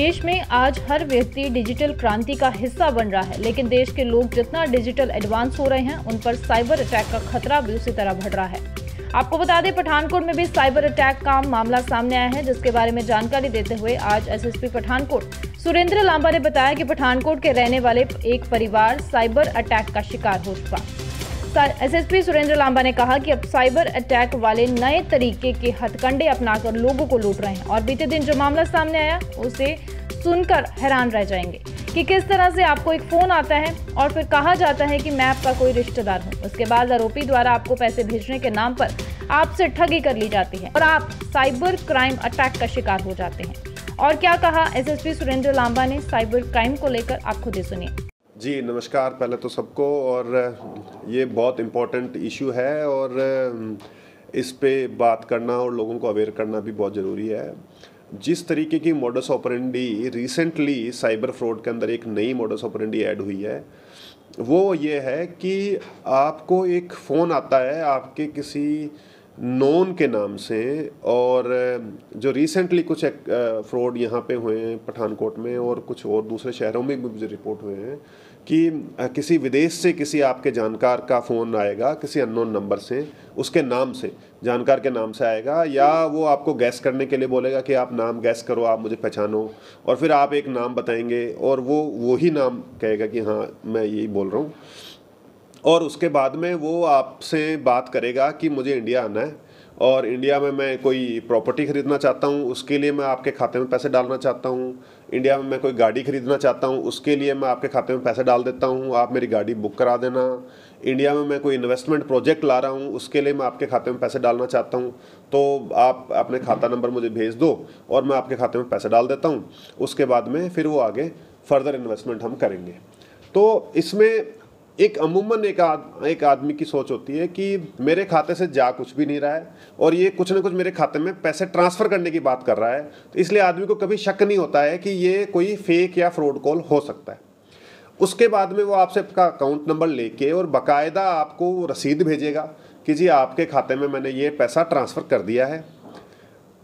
देश में आज हर व्यक्ति डिजिटल क्रांति का हिस्सा बन रहा है, लेकिन देश के लोग जितना डिजिटल एडवांस हो रहे हैं, उन पर साइबर अटैक का खतरा भी उसी तरह बढ़ रहा है। आपको बता दें, पठानकोट में भी साइबर अटैक का मामला सामने आया है, जिसके बारे में जानकारी देते हुए आज एसएसपी पठानकोट, सुरेंद्र लांबा ने बताया कि पठानकोट के रहने वाले एक परिवार साइबर अटैक का शिकार हो चुका। एसएसपी सुरेंद्र लांबा ने कहा कि अब साइबर अटैक वाले नए तरीके के हथकंडे अपनाकर लोगों को लूट रहे हैं और बीते दिन जो मामला सामने आया, उसे सुनकर हैरान रह जाएँगे कि किस तरह से आपको एक फ़ोन आता है और फिर कहा जाता है कि मैं आपका कोई रिश्तेदार हूँ। उसके बाद आरोपी द्वारा आपको पैसे भेजने के नाम पर आपसे ठगी कर ली जाती है और आप साइबर क्राइम अटैक का शिकार हो जाते हैं। और क्या कहा एसएसपी सुरेंद्र लांबा ने? साइबर क्राइम को लेकर आप खुद ही सुनिए। जी, नमस्कार पहले तो सबको और ये बहुत इम्पोर्टेंट इशू है और इस पे बात करना और लोगों को अवेयर करना भी बहुत ज़रूरी है। जिस तरीके की modus operandi recently cyber fraud के अंदर एक नई मोडस ऑपरेंडी ऐड हुई है, वो ये है कि आपको एक फ़ोन आता है, आपके किसी नोन के नाम से, और जो रिसेंटली कुछ फ्रॉड यहाँ पे हुए हैं पठानकोट में, और कुछ और दूसरे शहरों में भी मुझे रिपोर्ट हुए हैं, कि किसी विदेश से किसी आपके जानकार का फ़ोन आएगा, किसी अननोन नंबर से, उसके नाम से, जानकार के नाम से आएगा, या वो आपको गैस करने के लिए बोलेगा कि आप नाम गैस करो, आप मुझे पहचानो, और फिर आप एक नाम बताएँगे, और वो वही नाम कहेगा कि हाँ मैं यही बोल रहा हूँ। और उसके बाद में वो आपसे बात करेगा कि मुझे इंडिया आना है। और इंडिया में मैं कोई प्रॉपर्टी ख़रीदना चाहता हूँ, उसके लिए मैं आपके खाते में पैसे डालना चाहता हूँ। इंडिया में मैं कोई गाड़ी ख़रीदना चाहता हूँ, उसके लिए मैं आपके खाते में पैसे डाल देता हूँ। आप मेरी गाड़ी बुक करा देना। इंडिया में मैं कोई इन्वेस्टमेंट प्रोजेक्ट ला रहा हूँ, उसके लिए मैं आपके खाते में पैसे डालना चाहता हूँ। तो आप अपने खाता नंबर मुझे भेज दो और मैं आपके खाते में पैसे डाल देता हूँ। उसके बाद में फिर वो आगे फर्दर इन्वेस्टमेंट हम करेंगे। तो इसमें एक अमूमन एक आद, एक आदमी की सोच होती है कि मेरे खाते से जा कुछ भी नहीं रहा है और ये कुछ ना कुछ मेरे खाते में पैसे ट्रांसफ़र करने की बात कर रहा है। तो इसलिए आदमी को कभी शक नहीं होता है कि ये कोई फेक या फ्रॉड कॉल हो सकता है। उसके बाद में वो आपसे आपका अकाउंट नंबर लेके और बाकायदा आपको रसीद भेजेगा कि जी आपके खाते में मैंने ये पैसा ट्रांसफ़र कर दिया है।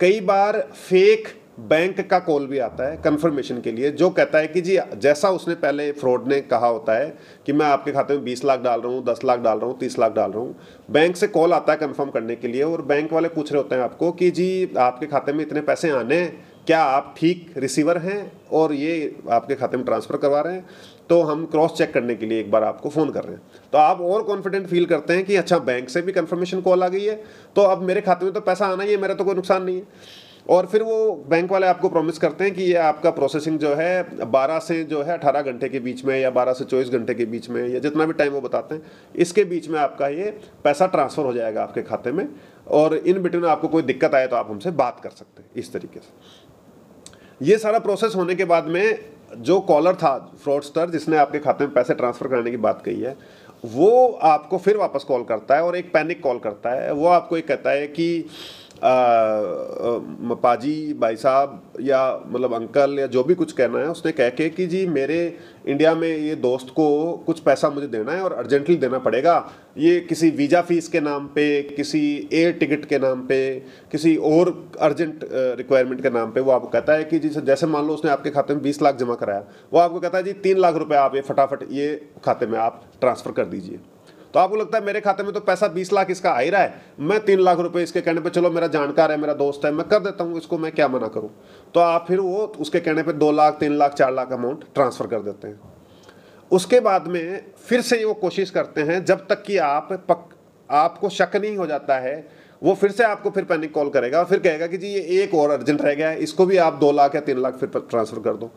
कई बार फेक बैंक का कॉल भी आता है कंफर्मेशन के लिए, जो कहता है कि जी, जैसा उसने पहले फ्रॉड ने कहा होता है कि मैं आपके खाते में बीस लाख डाल रहा हूँ, दस लाख डाल रहा हूँ, तीस लाख डाल रहा हूँ, बैंक से कॉल आता है कंफर्म करने के लिए और बैंक वाले पूछ रहे होते हैं आपको कि जी, आपके खाते में इतने पैसे आने क्या आप ठीक रिसीवर हैं और ये आपके खाते में ट्रांसफ़र करवा रहे हैं? तो हम क्रॉस चेक करने के लिए एक बार आपको फ़ोन कर रहे हैं। तो आप और कॉन्फिडेंट फील करते हैं कि अच्छा बैंक से भी कंफर्मेशन कॉल आ गई है तो अब मेरे खाते में तो पैसा आना ही है, मेरा तो कोई नुकसान नहीं है। और फिर वो बैंक वाले आपको प्रॉमिस करते हैं कि ये आपका प्रोसेसिंग जो है 12 से जो है 18 घंटे के बीच में या 12 से 24 घंटे के बीच में या जितना भी टाइम वो बताते हैं, इसके बीच में आपका ये पैसा ट्रांसफ़र हो जाएगा आपके खाते में और इन बिटवीन आपको कोई दिक्कत आए तो आप हमसे बात कर सकते हैं इस तरीके से। ये सारा प्रोसेस होने के बाद में जो कॉलर था फ्रॉडस्टर जिसने आपके खाते में पैसे ट्रांसफ़र करने की बात कही है, वो आपको फिर वापस कॉल करता है और एक पैनिक कॉल करता है। वो आपको एक कहता है कि पाजी, भाई साहब या मतलब अंकल या जो भी कुछ कहना है, उसने कह के कि जी मेरे इंडिया में ये दोस्त को कुछ पैसा मुझे देना है और अर्जेंटली देना पड़ेगा। ये किसी वीज़ा फ़ीस के नाम पे, किसी एयर टिकट के नाम पे, किसी और अर्जेंट रिक्वायरमेंट के नाम पे वो आपको कहता है कि जी जैसे मान लो उसने आपके खाते में बीस लाख जमा कराया, वो आपको कहता है जी तीन लाख रुपये आप ये फटाफट ये खाते में आप ट्रांसफ़र कर दीजिए। तो आपको लगता है मेरे खाते में तो पैसा बीस लाख इसका आ ही रहा है? मैं तीन लाख रुपए इसके कहने पे चलो, मेरा जानकार है, मेरा दोस्त है, मैं कर देता हूँ इसको, मैं क्या मना करूँ? तो आप फिर वो उसके कहने पर दो लाख, तीन लाख, चार लाख अमाउंट ट्रांसफ़र कर देते हैं। उसके बाद में फिर से वो कोशिश करते हैं, जब तक कि आप पक, आपको शक नहीं हो जाता है वो फिर से आपको फिर पैनिक कॉल करेगा और फिर कहेगा कि जी ये एक और अर्जेंट रह गया है, इसको भी आप दो लाख या तीन लाख फिर ट्रांसफ़र कर दो।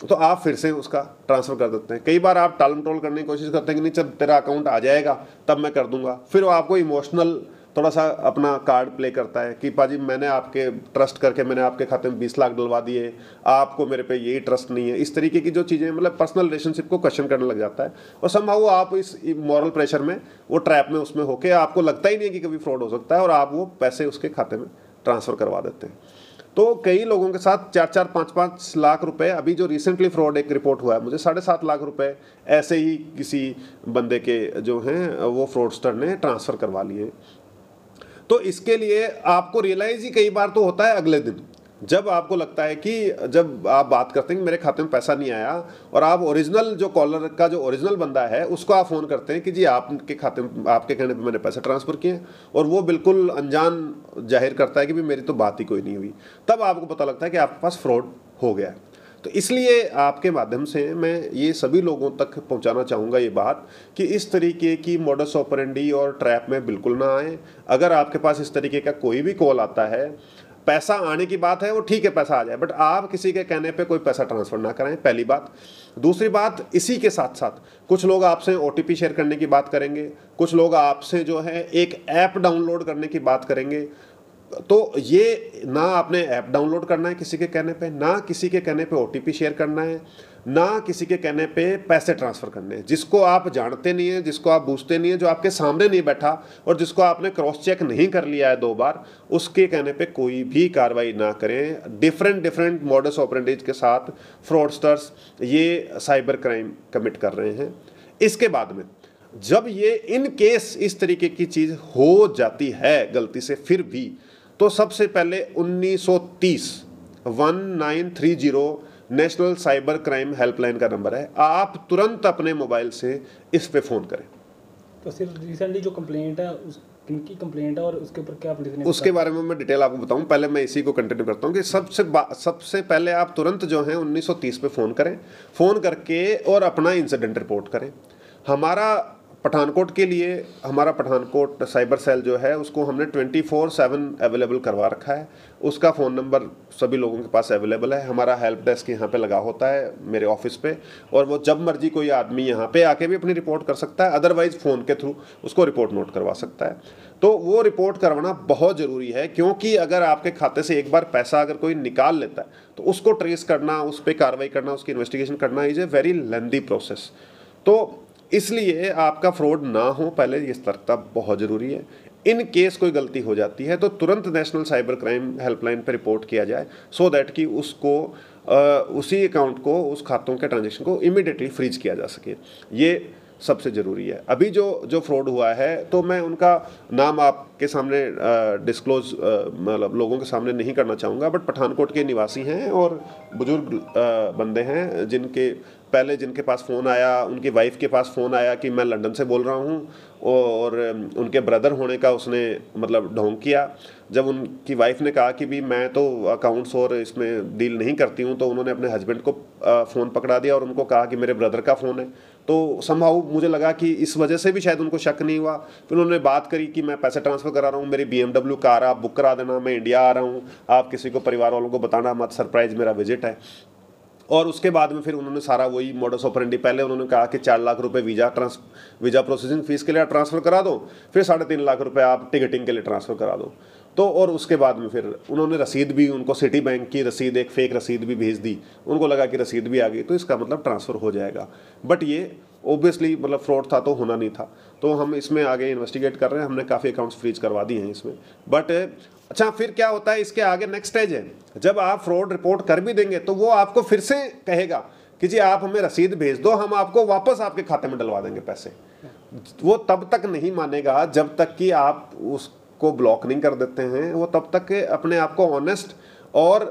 तो आप फिर से उसका ट्रांसफ़र कर देते हैं। कई बार आप टाल टोल करने की कोशिश करते हैं कि नहीं जब तेरा अकाउंट आ जाएगा, तब मैं कर दूँगा। फिर वो आपको इमोशनल थोड़ा सा अपना कार्ड प्ले करता है कि पाजी मैंने आपके ट्रस्ट करके मैंने आपके खाते में बीस लाख डलवा दिए, आपको मेरे पे यही ट्रस्ट नहीं है। इस तरीके की जो चीज़ें मतलब पर्सनल रिलेशनशिप को क्वेश्चन करने लग जाता है। और संभव आप इस मॉरल प्रेशर में, वो ट्रैप में, उसमें होके आपको लगता ही नहीं है कि कभी फ्रॉड हो सकता है और आप वो पैसे उसके खाते में ट्रांसफ़र करवा देते हैं। तो कई लोगों के साथ चार चार, पाँच पाँच लाख रुपए, अभी जो रिसेंटली फ्रॉड एक रिपोर्ट हुआ है, मुझे साढ़े सात लाख रुपए ऐसे ही किसी बंदे के जो हैं, वो फ्रॉडस्टर ने ट्रांसफ़र करवा लिए। तो इसके लिए आपको रियलाइज़ ही कई बार तो होता है अगले दिन। जब आपको लगता है कि जब आप बात करते हैं कि मेरे खाते में पैसा नहीं आया और आप ओरिजिनल जो कॉलर का जो ओरिजिनल बंदा है, उसको आप फ़ोन करते हैं कि जी, आपके खाते में, आपके कहने पे मैंने पैसा ट्रांसफ़र किए और वो बिल्कुल अनजान ज़ाहिर करता है कि भाई मेरी तो बात ही कोई नहीं हुई। तब आपको पता लगता है कि आपके पास फ्रॉड हो गया है। तो इसलिए आपके माध्यम से मैं ये सभी लोगों तक पहुंचाना चाहूँगा ये बात कि इस तरीके की मॉडस ऑपरेंडी और ट्रैप में बिल्कुल ना आए। अगर आपके पास इस तरीके का कोई भी कॉल आता है, पैसा आने की बात है, वो ठीक है, पैसा आ जाए बट आप किसी के कहने पे कोई पैसा ट्रांसफ़र ना करें पहली बात। दूसरी बात, इसी के साथ साथ कुछ लोग आपसे ओटीपी शेयर करने की बात करेंगे, कुछ लोग आपसे जो है एक ऐप डाउनलोड करने की बात करेंगे तो ये ना आपने ऐप डाउनलोड करना है किसी के कहने पे, ना किसी के कहने पे ओटीपी शेयर करना है, ना किसी के कहने पे पैसे ट्रांसफ़र करने हैं। जिसको आप जानते नहीं हैं, जिसको आप पूछते नहीं हैं, जो आपके सामने नहीं बैठा और जिसको आपने क्रॉस चेक नहीं कर लिया है दो बार, उसके कहने पे कोई भी कार्रवाई ना करें। डिफरेंट डिफरेंट मॉडल्स ऑपरेंटेज के साथ फ्रॉडस्टर्स ये साइबर क्राइम कमिट कर रहे हैं। इसके बाद में जब ये इन केस इस तरीके की चीज़ हो जाती है गलती से फिर भी तो सबसे पहले 1930 1930 नेशनल साइबर क्राइम हेल्पलाइन का नंबर है। आप तुरंत अपने मोबाइल से इस पे फ़ोन करें। तो सिर्फ़ रिसेंटली जो कंप्लेंट है उस किनकी कंप्लेंट है और उसके ऊपर क्या पुलिस ने उसके बारे में मैं डिटेल आपको बताऊँ। पहले मैं इसी को कंटिन्यू करता हूँ कि सबसे सबसे पहले आप तुरंत जो है 1930 पे फ़ोन करें। फ़ोन करके और अपना इंसिडेंट रिपोर्ट करें। हमारा पठानकोट के लिए, हमारा पठानकोट साइबर सेल जो है, उसको हमने ट्वेंटी फोर सेवन अवेलेबल करवा रखा है। उसका फ़ोन नंबर सभी लोगों के पास अवेलेबल है। हमारा हेल्प डेस्क यहाँ पे लगा होता है मेरे ऑफ़िस पे। और वो जब मर्ज़ी कोई आदमी यहाँ पे आके भी अपनी रिपोर्ट कर सकता है। अदरवाइज़ फ़ोन के थ्रू उसको रिपोर्ट नोट करवा सकता है। तो वो रिपोर्ट करवाना बहुत ज़रूरी है, क्योंकि अगर आपके खाते से एक बार पैसा अगर कोई निकाल लेता है तो उसको ट्रेस करना, उस पर कार्रवाई करना, उसकी इन्वेस्टिगेशन करना is a very lengthy process तो इसलिए आपका फ्रॉड ना हो पहले ये सतर्कता बहुत ज़रूरी है। इन केस कोई गलती हो जाती है तो तुरंत नेशनल साइबर क्राइम हेल्पलाइन पर रिपोर्ट किया जाए सो दैट कि उसको आ, उसी अकाउंट को उस खातों के ट्रांजेक्शन को इमिडिएटली फ्रीज किया जा सके। ये सबसे ज़रूरी है। अभी जो जो फ्रॉड हुआ है तो मैं उनका नाम आपके सामने डिस्क्लोज मतलब लोगों के सामने नहीं करना चाहूँगा बट पठानकोट के निवासी हैं और बुज़ुर्ग बंदे हैं जिनके पहले जिनके पास फ़ोन आया, उनकी वाइफ के पास फ़ोन आया कि मैं लंदन से बोल रहा हूँ और उनके ब्रदर होने का उसने मतलब ढोंग किया। जब उनकी वाइफ ने कहा कि भी मैं तो अकाउंट्स और इसमें डील नहीं करती हूँ तो उन्होंने अपने हस्बैंड को फ़ोन पकड़ा दिया और उनको कहा कि मेरे ब्रदर का फ़ोन है। तो संभव मुझे लगा कि इस वजह से भी शायद उनको शक नहीं हुआ। फिर उन्होंने बात करी कि मैं पैसे ट्रांसफ़र करा रहा हूँ, मेरी बी कार आप बुक करा देना, मैं इंडिया आ रहा हूँ, आप किसी को परिवार वालों को बताना मत सरप्राइज़ मेरा विज़िट है। और उसके बाद में फिर उन्होंने सारा वही मॉडस ऑपरेंडी पहले उन्होंने कहा कि चार लाख रुपए visa trans visa processing fee के लिए ट्रांसफ़र करा दो, फिर साढ़े तीन लाख रुपए आप टिकटिंग के लिए ट्रांसफ़र करा दो। तो और उसके बाद में फिर उन्होंने रसीद भी, उनको सिटी बैंक की रसीद, एक फेक रसीद भी भेज दी। उनको लगा कि रसीद भी आ गई तो इसका मतलब ट्रांसफ़र हो जाएगा। बट ये ओबियसली मतलब फ्रॉड था तो होना नहीं था। तो हम इसमें आगे इन्वेस्टिगेट कर रहे हैं, हमने काफ़ी अकाउंट्स फ्रीज करवा दिए हैं इसमें। बट अच्छा फिर क्या होता है इसके आगे नेक्स्ट स्टेज है। जब आप फ्रॉड रिपोर्ट कर भी देंगे तो वो आपको फिर से कहेगा कि जी आप हमें रसीद भेज दो हम आपको वापस आपके खाते में डलवा देंगे पैसे। वो तब तक नहीं मानेगा जब तक कि आप उसको ब्लॉक नहीं कर देते हैं। वो तब तक अपने आप को ऑनेस्ट और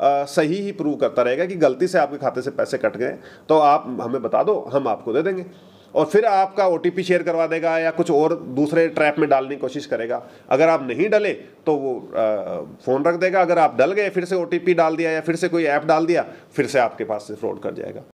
आ, सही ही प्रूव करता रहेगा कि गलती से आपके खाते से पैसे कट गए। तो आप हमें बता दो हम आपको दे देंगे। और फिर आपका ओटीपी शेयर करवा देगा या कुछ और दूसरे ट्रैप में डालने की कोशिश करेगा। अगर आप नहीं डले तो वो फ़ोन रख देगा। अगर आप डल गए, फिर से ओटीपी डाल दिया या फिर से कोई ऐप डाल दिया, फिर से आपके पास से फ्रॉड कर जाएगा।